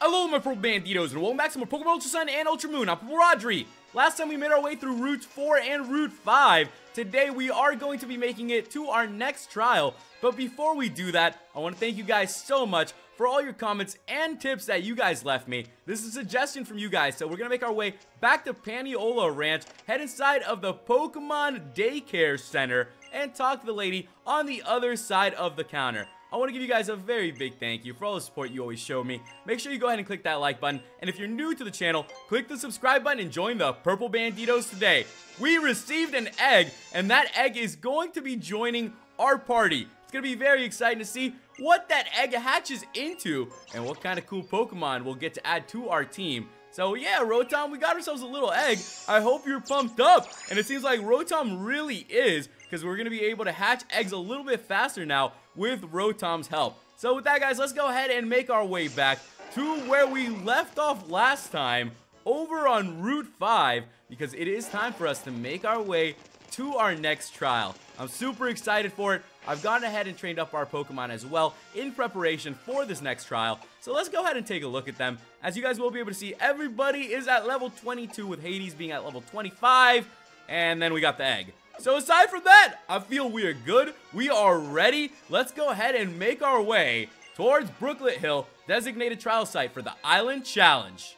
Hello, my Purple Banditos, and welcome back to more Pokemon Ultra Sun and Ultra Moon. I'm Purple Rodri. Last time we made our way through Route 4 and Route 5. Today we are going to be making it to our next trial. But before we do that, I want to thank you guys so much for all your comments and tips that you guys left me. This is a suggestion from you guys, so we're going to make our way back to Paniola Ranch, head inside of the Pokemon Daycare Center, and talk to the lady on the other side of the counter. I want to give you guys a very big thank you for all the support you always show me. Make sure you go ahead and click that like button. And if you're new to the channel, click the subscribe button and join the Purple Banditos today. We received an egg, and that egg is going to be joining our party. It's going to be very exciting to see what that egg hatches into and what kind of cool Pokemon we'll get to add to our team. So yeah, Rotom, we got ourselves a little egg. I hope you're pumped up. And it seems like Rotom really is because we're going to be able to hatch eggs a little bit faster now with Rotom's help. So with that, guys, let's go ahead and make our way back to where we left off last time over on Route 5 because it is time for us to make our way to our next trial. I'm super excited for it. I've gone ahead and trained up our Pokemon as well in preparation for this next trial. So let's go ahead and take a look at them. As you guys will be able to see, everybody is at level 22 with Hades being at level 25. And then we got the egg. So aside from that, I feel we are good. We are ready. Let's go ahead and make our way towards Brooklet Hill, designated trial site for the Island Challenge.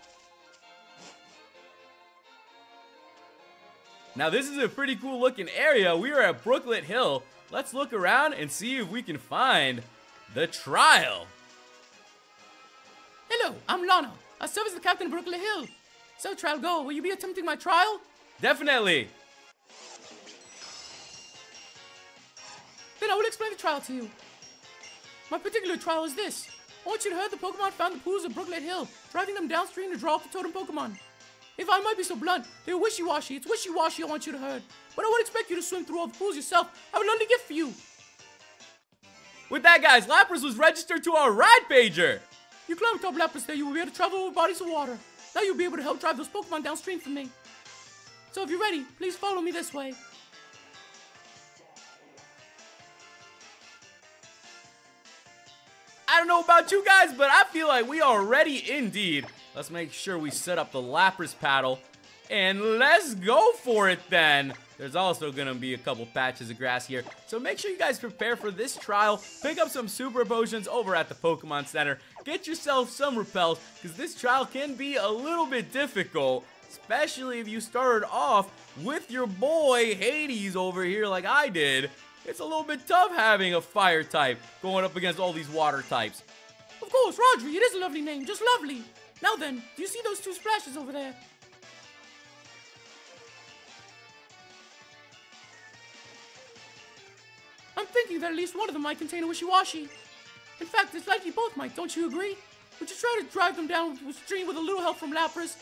Now this is a pretty cool looking area. We are at Brooklet Hill. Let's look around and see if we can find the trial. Hello, I'm Lana. I serve as the captain of Brooklet Hill. So, trial go, will you be attempting my trial? Definitely. Then I will explain the trial to you. My particular trial is this. I want you to herd the Pokemon found in the pools of Brooklet Hill, driving them downstream to draw off the totem Pokemon. If I might be so blunt, they're Wishiwashi. It's Wishiwashi I want you to herd. But I would expect you to swim through all the pools yourself. I have a lovely gift for you. With that, guys, Lapras was registered to our ride pager. You climb top Lapras there, you will be able to travel over bodies of water. Now you'll be able to help drive those Pokemon downstream for me. So if you're ready, please follow me this way. I don't know about you guys, but I feel like we are ready indeed. Let's make sure we set up the Lapras paddle. And let's go for it then. There's also going to be a couple patches of grass here. So make sure you guys prepare for this trial. Pick up some super potions over at the Pokemon Center. Get yourself some repels because this trial can be a little bit difficult. Especially if you started off with your boy Hades over here like I did. It's a little bit tough having a fire type going up against all these water types. Of course, Rodri, it is a lovely name, just lovely. Now then, do you see those two splashes over there? I'm thinking that at least one of them might contain a Wishiwashi. In fact, it's likely both might, don't you agree? Would you try to drive them downstream with a little help from Lapras?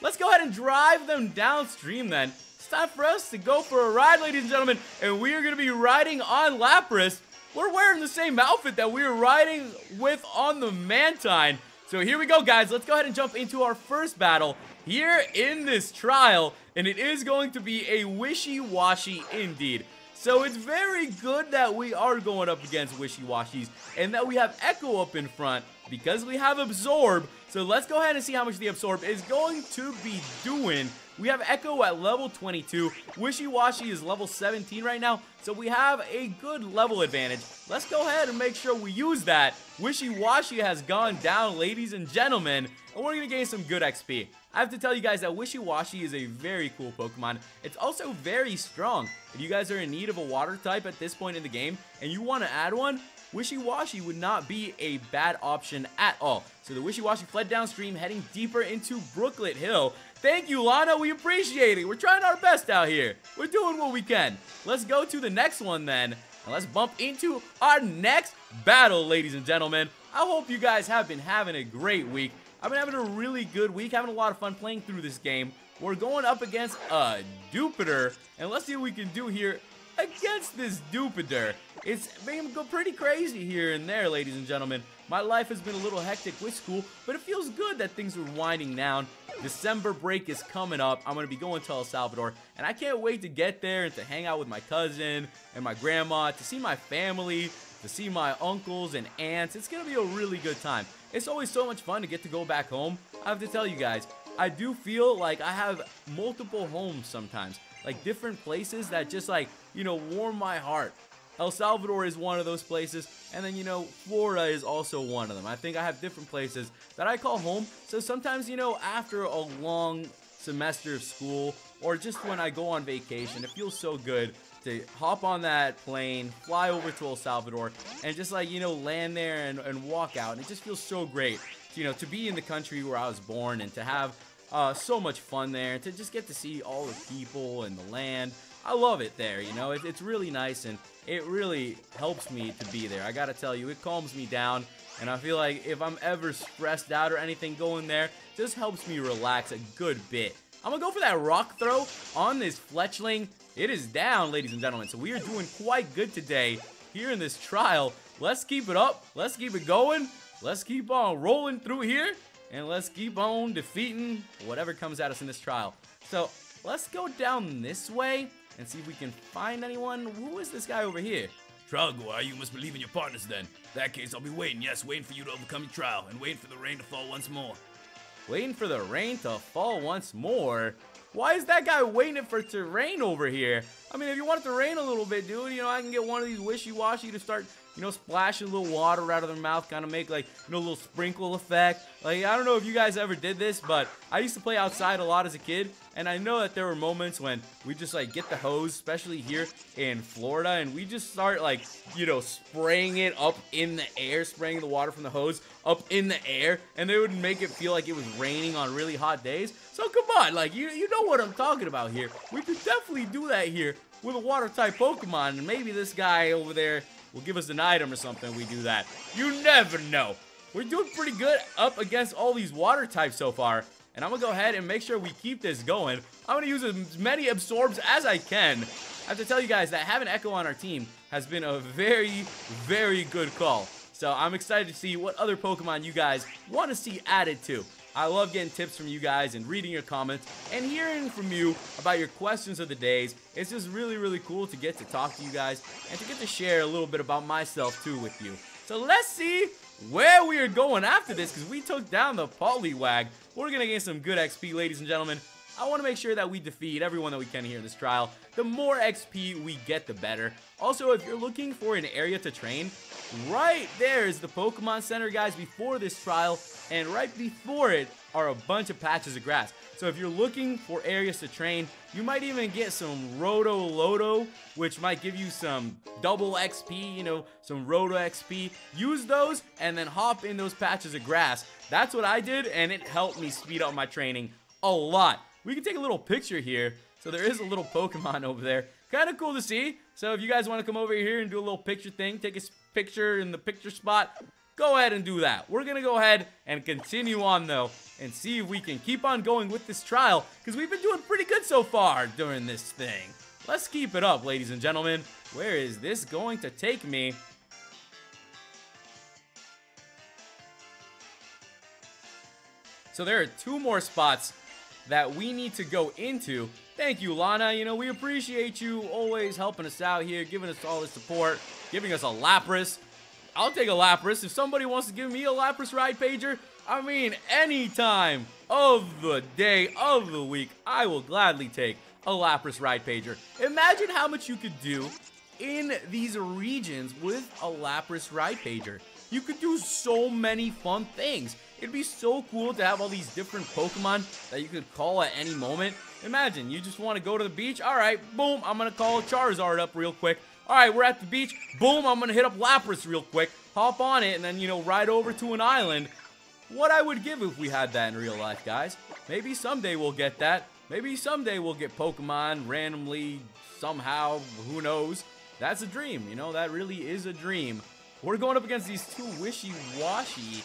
Let's go ahead and drive them downstream then. It's time for us to go for a ride, ladies and gentlemen, and we are going to be riding on Lapras. We're wearing the same outfit that we were riding with on the Mantine. So here we go, guys. Let's go ahead and jump into our first battle here in this trial, and it is going to be a Wishiwashi indeed. So it's very good that we are going up against Wishiwashies and that we have Echo up in front because we have Absorb. So let's go ahead and see how much the Absorb is going to be doing. We have Echo at level 22. Wishiwashi is level 17 right now, so we have a good level advantage. Let's go ahead and make sure we use that. Wishiwashi has gone down, ladies and gentlemen, and we're going to gain some good XP. I have to tell you guys that Wishiwashi is a very cool Pokemon. It's also very strong. If you guys are in need of a water type at this point in the game and you want to add one, Wishiwashi would not be a bad option at all. So the Wishiwashi fled downstream, heading deeper into Brooklet Hill. Thank you, Lana. We appreciate it. We're trying our best out here. We're doing what we can. Let's go to the next one then. And let's bump into our next battle, ladies and gentlemen. I hope you guys have been having a great week. I've been having a really good week, having a lot of fun playing through this game. We're going up against a Dewpider, and let's see what we can do here against this Dewpider. It's been pretty crazy here and there, ladies and gentlemen. My life has been a little hectic with school, but it feels good that things are winding down. December break is coming up. I'm going to be going to El Salvador, and I can't wait to get there and to hang out with my cousin and my grandma, to see my family, to see my uncles and aunts. It's going to be a really good time. it's always so much fun to get to go back home. I have to tell you guys, I do feel like I have multiple homes sometimes. Like different places that just like, you know, warm my heart. El Salvador is one of those places, and then you know, Florida is also one of them. I think I have different places that I call home. So sometimes, you know, after a long semester of school, or just when I go on vacation, it feels so good to hop on that plane, fly over to El Salvador, and just like, you know, land there and, and walk out. And it just feels so great, you know, to be in the country where I was born and to have uh, so much fun there, and to just get to see all the people and the land. I love it there, you know, it, it's really nice and it really helps me to be there. I gotta tell you, it calms me down. And I feel like if I'm ever stressed out or anything going there, just helps me relax a good bit. I'm gonna go for that rock throw on this fletchling. It is down, ladies and gentlemen. So we are doing quite good today here in this trial. Let's keep it up. Let's keep it going. Let's keep on rolling through here. And let's keep on defeating whatever comes at us in this trial. So let's go down this way and see if we can find anyone. Who is this guy over here? Trial Guy, you must believe in your partners then. In that case, I'll be waiting, yes, waiting for you to overcome your trial, and waiting for the rain to fall once more. Waiting for the rain to fall once more? Why is that guy waiting for it to rain over here? I mean, if you want it to rain a little bit, dude, you know, I can get one of these Wishiwashi to start you know, splashing a little water out of their mouth, kind of make like, you know, a little sprinkle effect. Like, I don't know if you guys ever did this, but I used to play outside a lot as a kid, and I know that there were moments when we just like get the hose, especially here in Florida, and we just start like, you know, spraying it up in the air, spraying the water from the hose up in the air, and they would make it feel like it was raining on really hot days. So come on, like, you, you know what I'm talking about here. We could definitely do that here with a water type Pokemon, and maybe this guy over there will give us an item or something we do that. You never know. We're doing pretty good up against all these water types so far. And I'm going to go ahead and make sure we keep this going. I'm going to use as many absorbs as I can. I have to tell you guys that having Echo on our team has been a very, very good call. So I'm excited to see what other Pokemon you guys want to see added to. I love getting tips from you guys and reading your comments and hearing from you about your questions of the days. It's just really, really cool to get to talk to you guys and to get to share a little bit about myself too with you. So let's see where we are going after this because we took down the Poliwag. We're going to get some good XP, ladies and gentlemen. I want to make sure that we defeat everyone that we can here in this trial. The more XP we get, the better. Also, if you're looking for an area to train, right there is the Pokemon Center, guys, before this trial. And right before it are a bunch of patches of grass. So if you're looking for areas to train, you might even get some Roto Loto, which might give you some double XP, you know, some Roto XP. Use those and then hop in those patches of grass. That's what I did, and it helped me speed up my training a lot. We can take a little picture here. So there is a little Pokemon over there. Kind of cool to see. So if you guys want to come over here and do a little picture thing, take a picture in the picture spot, go ahead and do that. We're going to go ahead and continue on, though, and see if we can keep on going with this trial, because we've been doing pretty good so far during this thing. Let's keep it up, ladies and gentlemen. Where is this going to take me? So there are two more spots that we need to go into. Thank you, Lana. You know, we appreciate you always helping us out here, giving us all the support, giving us a Lapras. I'll take a Lapras. If somebody wants to give me a Lapras ride pager, I mean, any time of the day, of the week, I will gladly take a Lapras ride pager. Imagine how much you could do in these regions with a Lapras ride pager. You could do so many fun things. It'd be so cool to have all these different Pokemon that you could call at any moment. Imagine, you just want to go to the beach. All right, boom, I'm going to call Charizard up real quick. All right, we're at the beach. Boom, I'm going to hit up Lapras real quick. Hop on it and then, you know, ride over to an island. What I would give if we had that in real life, guys. Maybe someday we'll get that. Maybe someday we'll get Pokemon randomly, somehow, who knows. That's a dream, you know, that really is a dream. We're going up against these two Wishiwashi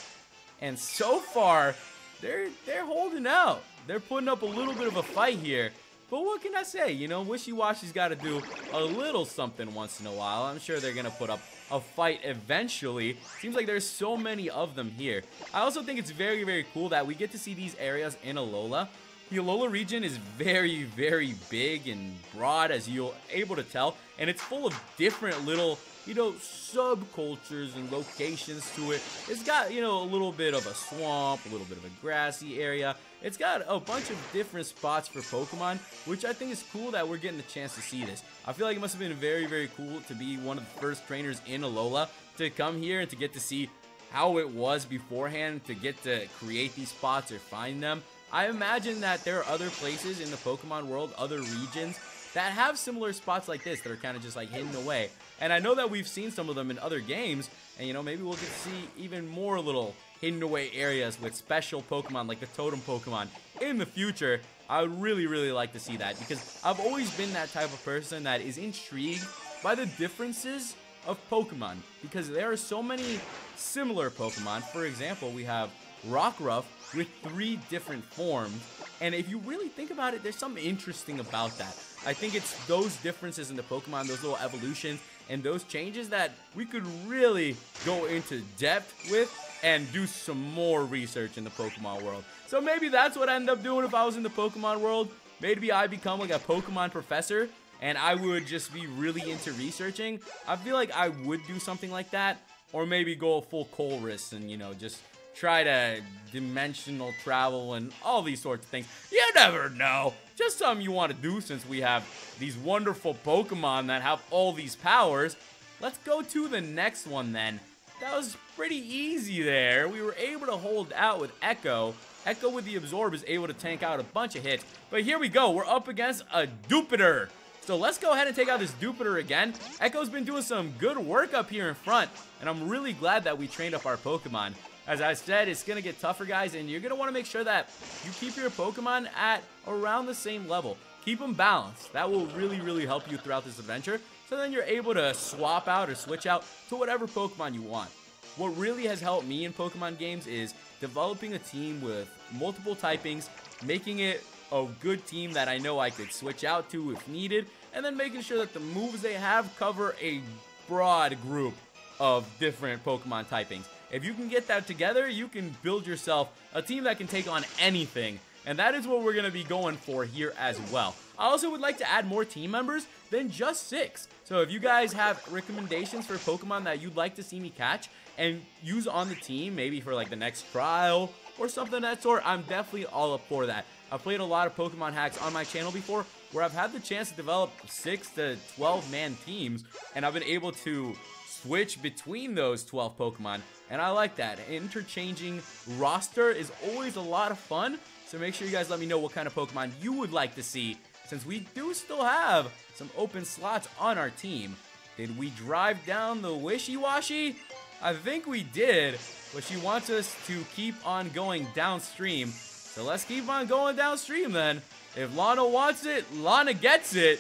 and so far, they're they're holding out. They're putting up a little bit of a fight here. But what can I say? You know, Wishiwashi's got to do a little something once in a while. I'm sure they're going to put up a fight eventually. Seems like there's so many of them here. I also think it's very, very cool that we get to see these areas in Alola. The Alola region is very, very big and broad, as you're able to tell, and it's full of different little you know, subcultures and locations to it. It's got, you know, a little bit of a swamp, a little bit of a grassy area. It's got a bunch of different spots for Pokemon, which I think is cool that we're getting a chance to see this. I feel like it must have been very, very cool to be one of the first trainers in Alola to come here and to get to see how it was beforehand to get to create these spots or find them. I imagine that there are other places in the Pokemon world, other regions, that have similar spots like this that are kind of just like hidden away. And I know that we've seen some of them in other games, and you know, maybe we'll get to see even more little hidden away areas with special Pokemon like the Totem Pokemon in the future. I would really, really like to see that because I've always been that type of person that is intrigued by the differences of Pokemon because there are so many similar Pokemon. For example, we have Rockruff with three different forms. And if you really think about it, there's something interesting about that. I think it's those differences in the Pokemon, those little evolutions, and those changes that we could really go into depth with and do some more research in the Pokemon world. So maybe that's what I end up doing if I was in the Pokemon world. Maybe I become like a Pokemon professor and I would just be really into researching. I feel like I would do something like that. Or maybe go full Colress and, you know, just try to dimensional travel and all these sorts of things. You never know. Just something you want to do since we have these wonderful Pokemon that have all these powers. Let's go to the next one then. That was pretty easy there. We were able to hold out with Echo. Echo with the Absorb is able to tank out a bunch of hits. But here we go. We're up against a Dewpider. So let's go ahead and take out this Dewpider again. Echo's been doing some good work up here in front, and I'm really glad that we trained up our Pokemon. As I said, it's going to get tougher, guys, and you're going to want to make sure that you keep your Pokemon at around the same level. Keep them balanced. That will really, really help you throughout this adventure. So then you're able to swap out or switch out to whatever Pokemon you want. What really has helped me in Pokemon games is developing a team with multiple typings, making it a good team that I know I could switch out to if needed, and then making sure that the moves they have cover a broad group of different Pokemon typings. If you can get that together, you can build yourself a team that can take on anything. And that is what we're going to be going for here as well. I also would like to add more team members than just six. So if you guys have recommendations for Pokemon that you'd like to see me catch and use on the team, maybe for like the next trial or something of that sort, I'm definitely all up for that. I've played a lot of Pokemon hacks on my channel before where I've had the chance to develop 6 to 12 man teams and I've been able to switch between those 12 Pokemon and I like that. Interchanging roster is always a lot of fun so make sure you guys let me know what kind of Pokemon you would like to see since we do still have some open slots on our team. Did we drive down the Wishiwashi? I think we did, but she wants us to keep on going downstream so let's keep on going downstream then. If Lana wants it, Lana gets it.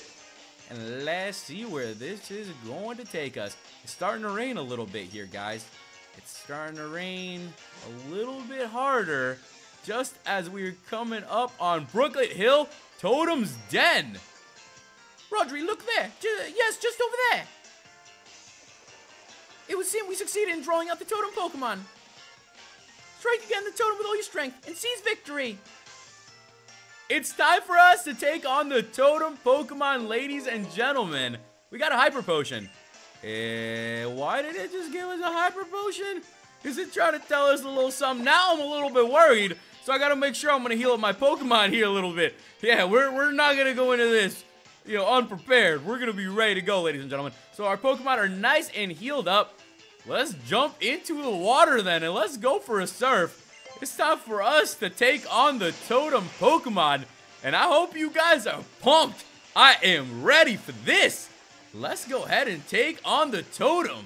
And let's see where this is going to take us. It's starting to rain a little bit here, guys. It's starting to rain a little bit harder just as we're coming up on Brooklet Hill, Totem's Den. Rodri, look there. J yes, just over there. It would seem we succeeded in drawing out the totem Pokemon. Strike again the totem with all your strength and seize victory. It's time for us to take on the totem Pokemon, ladies and gentlemen. We got a Hyper Potion. Eh, why did it just give us a Hyper Potion? Is it trying to tell us a little something? Now I'm a little bit worried, so I gotta make sure I'm gonna heal up my Pokemon here a little bit. Yeah, we're, we're not gonna go into this, you know, unprepared. We're gonna be ready to go, ladies and gentlemen. So our Pokemon are nice and healed up. Let's jump into the water then and let's go for a surf. It's time for us to take on the Totem Pokemon. And I hope you guys are pumped. I am ready for this. Let's go ahead and take on the Totem.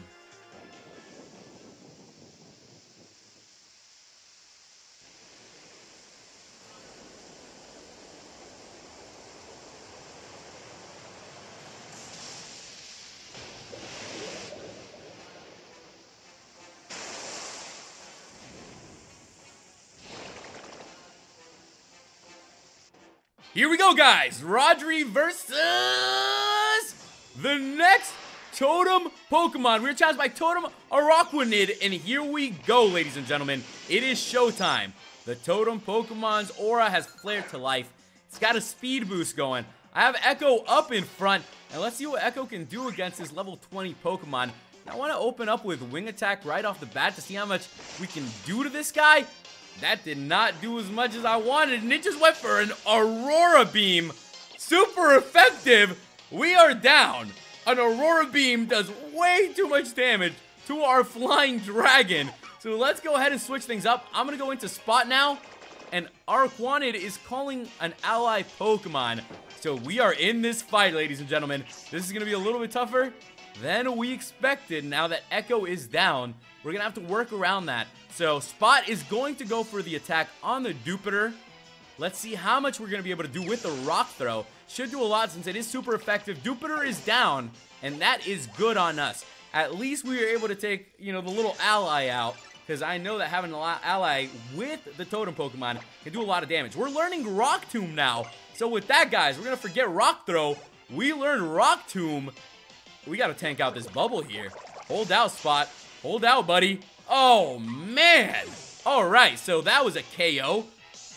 Here we go, guys. Rodri versus the next Totem Pokemon. We're challenged by Totem Araquanid, and here we go, ladies and gentlemen. It is showtime. The Totem Pokemon's aura has flared to life. It's got a speed boost going. I have Echo up in front, and let's see what Echo can do against this level 20 Pokemon. I want to open up with wing attack right off the bat to see how much we can do to this guy. That did not do as much as I wanted, and it just went for an Aurora Beam. Super effective. We are down. An Aurora Beam does way too much damage to our Flying Dragon. So let's go ahead and switch things up. I'm going to go into Spot now, and Araquanid is calling an ally Pokemon. So we are in this fight, ladies and gentlemen. This is going to be a little bit tougher than we expected now that Echo is down. We're going to have to work around that. So Spot is going to go for the attack on the Dewpider. Let's see how much we're going to be able to do with the Rock Throw. Should do a lot since it is super effective. Dewpider is down, and that is good on us. At least we were able to take, you know, the little ally out because I know that having an ally with the Totem Pokemon can do a lot of damage. We're learning Rock Tomb now. So with that, guys, we're going to forget Rock Throw. We learned Rock Tomb. We got to tank out this bubble here. Hold out, Spot. Hold out, buddy. Oh, man. All right, so that was a KO.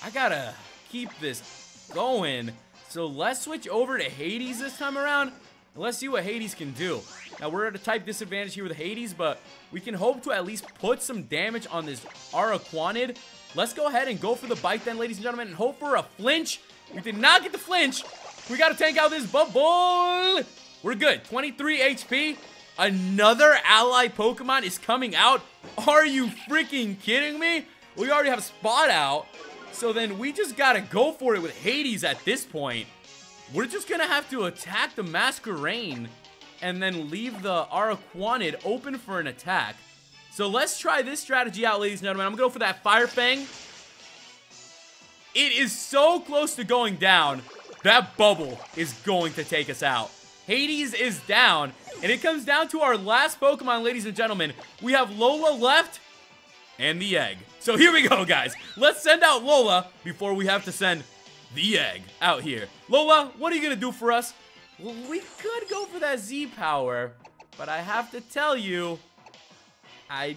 I got to keep this going. So let's switch over to Hades this time around. And let's see what Hades can do. Now, we're at a type disadvantage here with Hades, but we can hope to at least put some damage on this Araquanid. Let's go ahead and go for the bite then, ladies and gentlemen, and hope for a flinch. We did not get the flinch. We got to tank out this bubble. We're good. 23 HP. Another ally Pokemon is coming out. Are you freaking kidding me? We already have spot out. So then we just got to go for it with Hades at this point. We're just to have to attack the Masquerain and then leave the Araquanid open for an attack. So let's try this strategy out, ladies and gentlemen. I'm to go for that Fire Fang. It is so close to going down. That bubble is going to take us out. Hades is down, and it comes down to our last Pokemon, ladies and gentlemen. We have Lola left and the egg. So here we go, guys. Let's send out Lola before we have to send the egg out here. Lola, what are you going to do for us? Well, we could go for that Z power, but I have to tell you, I,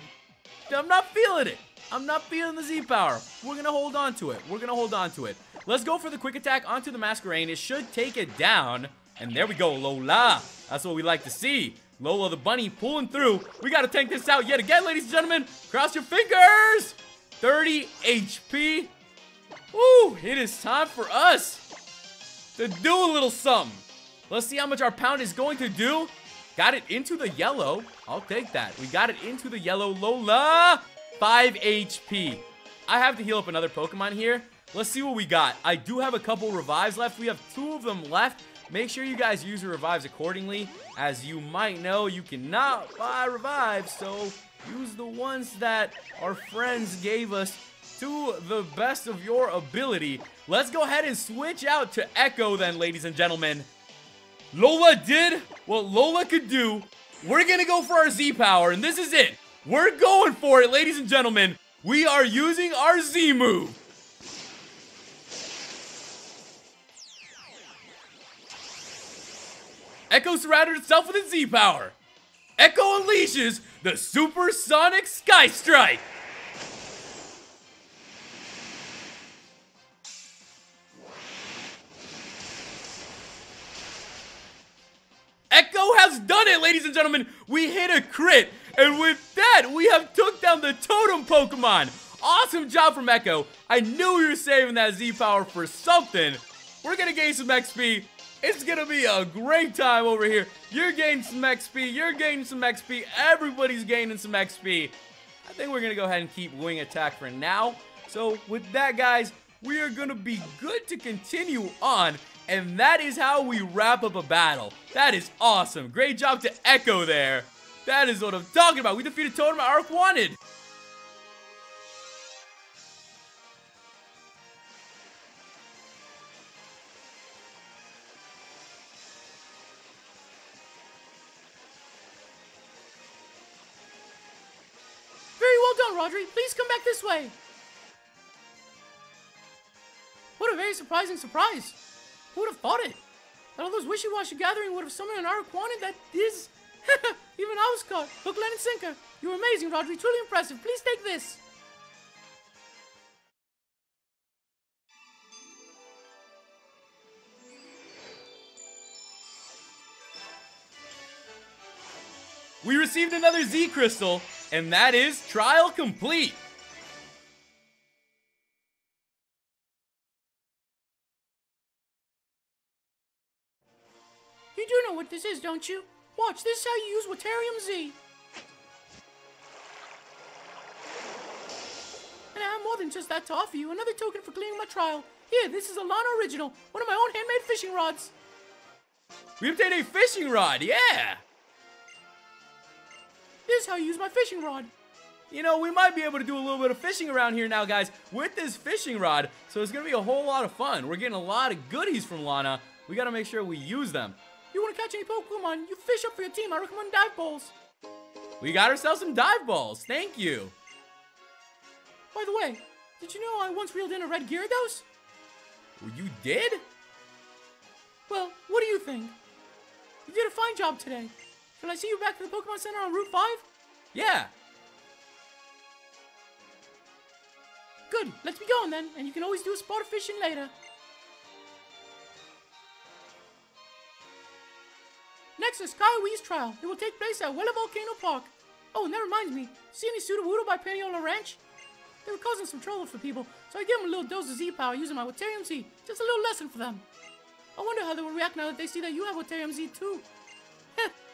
I'm not feeling it. I'm not feeling the Z power. We're going to hold on to it. We're going to hold on to it. Let's go for the quick attack onto the Masquerain. It should take it down. And there we go, Lola. That's what we like to see. Lola the bunny pulling through. We got to tank this out yet again, ladies and gentlemen. Cross your fingers. 30 HP. Woo, it is time for us to do a little something. Let's see how much our pound is going to do. Got it into the yellow. I'll take that. We got it into the yellow. Lola, 5 HP. I have to heal up another Pokemon here. Let's see what we got. I do have a couple revives left. We have two of them left. Make sure you guys use your revives accordingly. As you might know, you cannot buy revives, so use the ones that our friends gave us to the best of your ability. Let's go ahead and switch out to Echo then, ladies and gentlemen. Lola did what Lola could do. We're gonna go for our Z power, and this is it. We're going for it, ladies and gentlemen. We are using our Z move. Echo surrounded itself with its Z power. Echo unleashes the Supersonic Sky Strike. Echo has done it, ladies and gentlemen. We hit a crit. And with that, we have took down the Totem Pokemon. Awesome job from Echo. I knew we were saving that Z power for something. We're going to gain some XP. It's to be a great time over here. You're gaining some XP. You're gaining some XP. Everybody's gaining some XP. I think we're to go ahead and keep Wing Attack for now. So with that, guys, we are to be good to continue on. And that is how we wrap up a battle. That is awesome. Great job to Echo there. That is what I'm talking about. We defeated Totem Araquanid. Very Rodri. Please come back this way. What a very surprising surprise. Who would have thought it? That all those Wishiwashi gathering would have summoned an Araquanid that is... Even I was caught. Hook, line, and sinker. You're amazing, Rodri. Truly impressive. Please take this. we received another Z Crystal, and that is trial complete. You do know what this is, don't you? Watch, this is how you use Waterium Z. And I have more than just that to offer you. Another token for clearing my trial. Here, this is a Lana Original, one of my own handmade fishing rods. We obtained a fishing rod, yeah! This is how you use my fishing rod. You know, we might be able to do a little bit of fishing around here now, guys, with this fishing rod. So it's going to be a whole lot of fun. We're getting a lot of goodies from Lana. We got to make sure we use them. You want to catch any Pokemon, you fish up for your team. I recommend dive balls. We got ourselves some dive balls. Thank you. By the way, did you know I once reeled in a red Gyarados? Well, you did? Well, what do you think? You did a fine job today. Shall I see you back at the Pokemon Center on Route 5? Yeah. Good, let's be going then, and you can always do a spot of fishing later. Next is Sky Kiawe's trial. It will take place at Wela Volcano Park. Oh, and that reminds me, see any Sudowoodo by Paniola Ranch? They were causing some trouble for people, so I gave them a little dose of Z-Power using my Waterium Z. Just a little lesson for them. I wonder how they will react now that they see that you have Waterium Z too.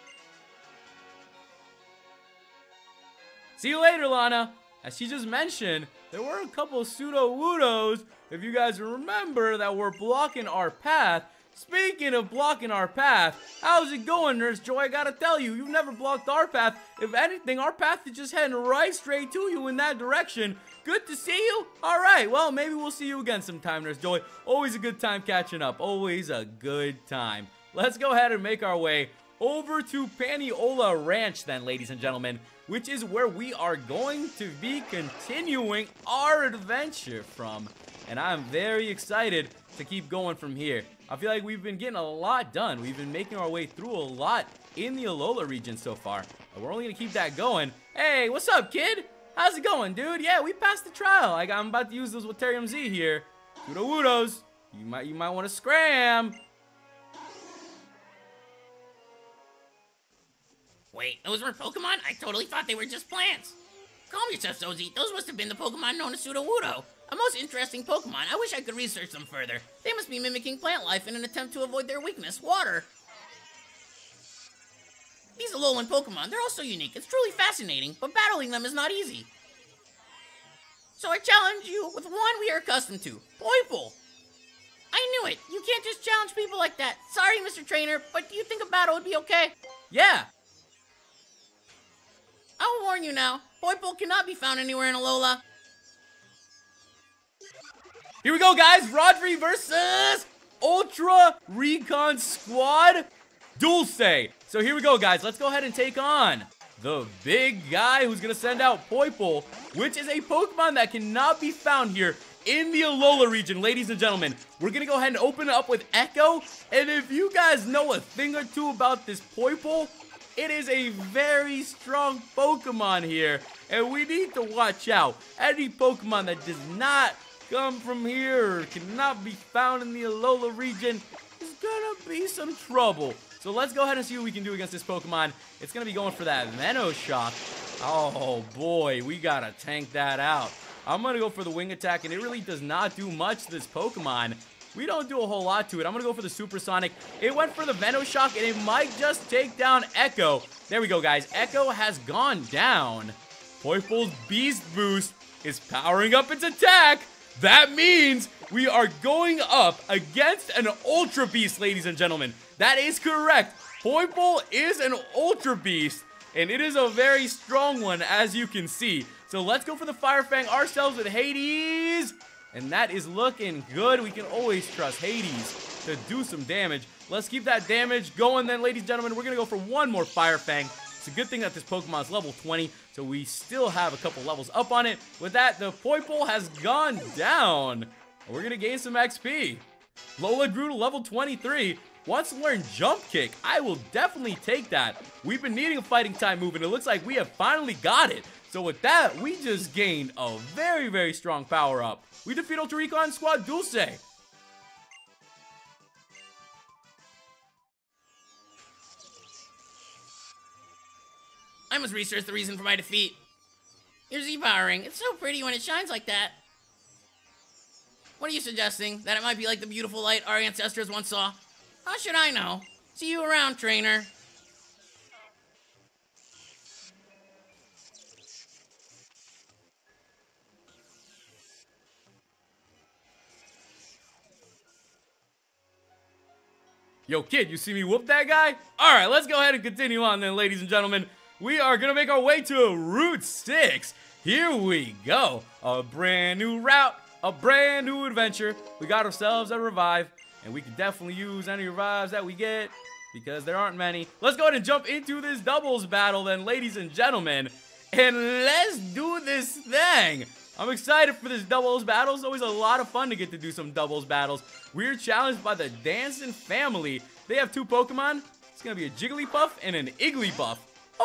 See you later, Lana. As she just mentioned, there were a couple Sudowoodos, if you guys remember, that were blocking our path. Speaking of blocking our path, how's it going, Nurse Joy? I gotta tell you, you've never blocked our path. If anything, our path is just heading right straight to you in that direction. Good to see you. All right, well, maybe we'll see you again sometime, Nurse Joy. Always a good time catching up. Always a good time. Let's go ahead and make our way over to Paniola Ranch then, ladies and gentlemen, which is where we are going to be continuing our adventure from. And I'm very excited to keep going from here. I feel like we've been getting a lot done. We've been making our way through a lot in the Alola region so far. And we're only to keep that going. Hey, what's up, kid? How's it going, dude? Yeah, we passed the trial. Like, I'm about to use those Waterium Z here. Sudowoodos. You might, you might want to scram. Wait, those weren't Pokemon? I totally thought they were just plants. Calm yourself, Zossie. Those must have been the Pokemon known as Sudowoodo. A most interesting Pokemon. I wish I could research them further. They must be mimicking plant life in an attempt to avoid their weakness, water. These Alolan Pokemon, they're also unique. It's truly fascinating, but battling them is not easy. So I challenge you with one we are accustomed to, Poipole. I knew it. You can't just challenge people like that. Sorry, Mr. Trainer, but do you think a battle would be okay? Yeah, I'll warn you now. Poipole cannot be found anywhere in Alola. Here we go, guys. Rodri versus Ultra Recon Squad Dulse. So here we go, guys. Let's go ahead and take on the big guy who's going to send out Poipole, which is a Pokemon that cannot be found here in the Alola region, ladies and gentlemen. We're going to go ahead and open it up with Echo. And if you guys know a thing or two about this Poipole, it is a very strong Pokemon here, and we need to watch out. Any Pokemon that does not come from here or cannot be found in the Alola region is gonna be some trouble. So let's go ahead and see what we can do against this Pokemon. It's gonna be going for that Venoshock. Oh boy, we gotta tank that out. I'm gonna go for the Wing Attack, and it really does not do much to this Pokemon. We don't do a whole lot to it. I'm going to go for the Supersonic. It went for the Venoshock, and it might just take down Echo. There we go, guys. Echo has gone down. Poipole's Beast Boost is powering up its attack. That means we are going up against an Ultra Beast, ladies and gentlemen. That is correct. Poipole is an Ultra Beast, and it is a very strong one, as you can see. So let's go for the Fire Fang ourselves with Hades. And that is looking good. We can always trust Hades to do some damage. Let's keep that damage going then, ladies and gentlemen. We're going to go for one more Fire Fang. It's a good thing that this Pokemon is level 20, so we still have a couple levels up on it. With that, the Poipole has gone down. We're going to gain some XP. Lola grew to level 23. Wants to learn Jump Kick. I will definitely take that. We've been needing a fighting type move, and it looks like we have finally got it. So with that, we just gained a very, very strong power up. We defeat Ultra Recon Squad Dulse. I must research the reason for my defeat. Your Z-Power. It's so pretty when it shines like that. What are you suggesting? That it might be like the beautiful light our ancestors once saw? How should I know? See you around, trainer. Yo, kid, you see me whoop that guy? All right, let's go ahead and continue on then, ladies and gentlemen. We are going to make our way to Route 6. Here we go. A brand new route, a brand new adventure. We got ourselves a revive, and we can definitely use any revives that we get because there aren't many. Let's go ahead and jump into this doubles battle then, ladies and gentlemen. And let's do this thing. I'm excited for this doubles battle. It's always a lot of fun to get to do some doubles battles. We're challenged by the Dancing family. They have two Pokemon. It's going to be a Jigglypuff and an Igglybuff.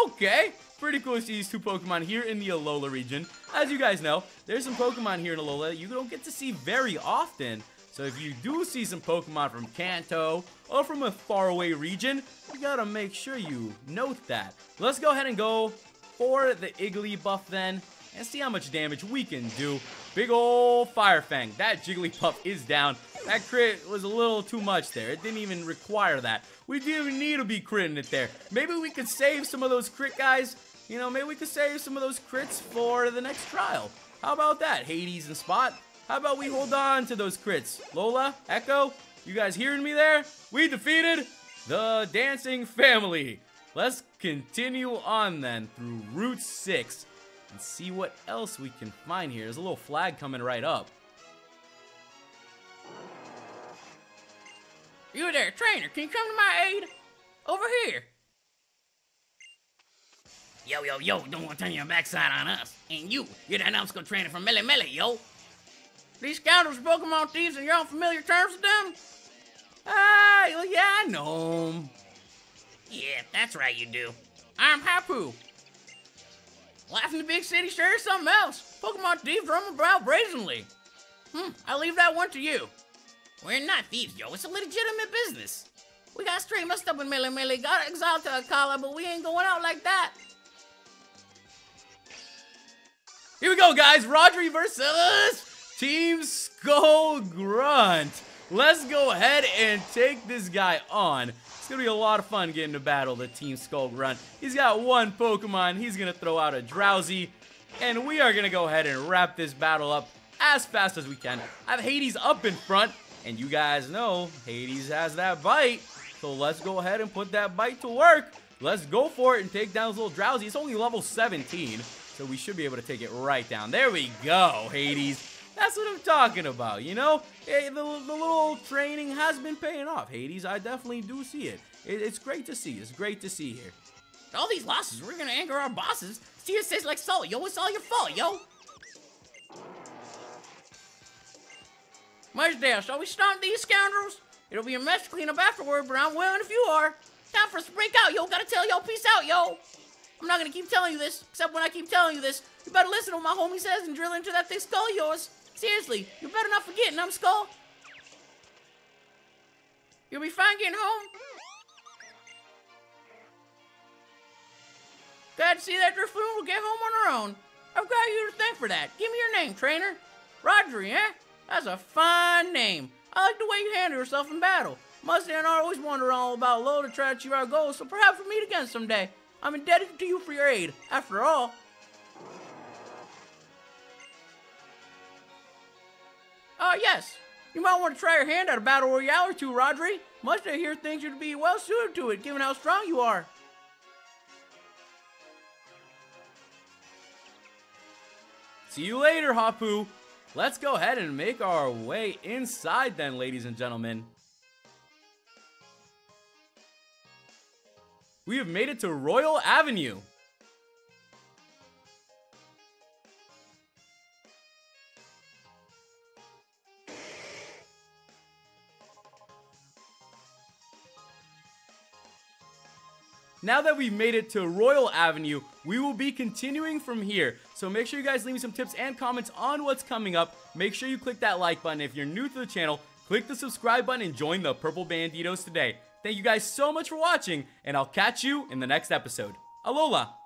Okay, pretty cool to see these two Pokemon here in the Alola region. As you guys know, there's some Pokemon here in Alola you don't get to see very often. So if you do see some Pokemon from Kanto or from a faraway region, you gotta make sure you note that. Let's go ahead and go for the Igglybuff then and see how much damage we can do. Big ol' Fire Fang. That Jigglypuff is down. That crit was a little too much there. It didn't even require that. We didn't even need to be critting it there. Maybe we could save some of those crit guys. You know, maybe we could save some of those crits for the next trial. How about that, Hades and Spot? How about we hold on to those crits? Lola, Echo, you guys hearing me there? We defeated the Dancing Family. Let's continue on then through Route 6 and see what else we can find here. There's a little flag coming right up. You there, trainer, can you come to my aid? Over here. Yo, yo, yo, don't want to turn your backside on us. And you, you're that numbskull trainer from Melemele, yo. These scoundrels Pokemon thieves and you're on familiar terms with them? Ah, well, yeah, I know 'em. Yeah, that's right, you do. I'm Hapu. Life in the big city sure is something else. Pokemon thieves drum a brow brazenly. Hmm, I'll leave that one to you. We're not thieves, yo. It's a legitimate business. We got straight messed up with in Melemele, got exiled to Akala, but we ain't going out like that. Here we go, guys. Rodri versus Team Skull Grunt. Let's go ahead and take this guy on. Going to be a lot of fun getting to battle the Team Skull Grunt. He's got one Pokemon. He's going to throw out a Drowzee. And we are going to go ahead and wrap this battle up as fast as we can. I have Hades up in front. And you guys know Hades has that bite. So let's go ahead and put that bite to work. Let's go for it and take down this little Drowzee. It's only level 17. So we should be able to take it right down. There we go, Hades. That's what I'm talking about, you know? Hey, the, the little training has been paying off, Hades. I definitely do see it. it. It's great to see. It's great to see here. All these losses, we're gonna anger our bosses. Steer says like salt, yo, it's all your fault, yo. Mudsdale, shall we stomp these scoundrels? It'll be a mess to clean up afterward, but I'm willing if you are. Time for us to break out, yo. Gotta tell y'all peace out, yo. I'm not gonna keep telling you this, except when I keep telling you this. You better listen to what my homie says and drill into that thick skull of yours. Seriously, you better not forget, numbskull. You'll be fine getting home. Glad to see that Drifloon will get home on her own. I've got you to thank for that. Give me your name, trainer. Rodri, eh? That's a fine name. I like the way you handle yourself in battle. Mudsdale and I always wonder all about low to try to achieve our goals, so perhaps we'll meet again someday. I'm indebted to you for your aid, after all. Oh, yes. You might want to try your hand at a battle royale or two, Rodri. Mudsdale here thinks you'd be well suited to it, given how strong you are. See you later, Hapu. Let's go ahead and make our way inside then, ladies and gentlemen. We have made it to Royal Avenue. Now that we've made it to Royal Avenue, we will be continuing from here. So make sure you guys leave me some tips and comments on what's coming up. Make sure you click that like button. If you're new to the channel, click the subscribe button and join the Purple Banditos today. Thank you guys so much for watching, and I'll catch you in the next episode. Alola!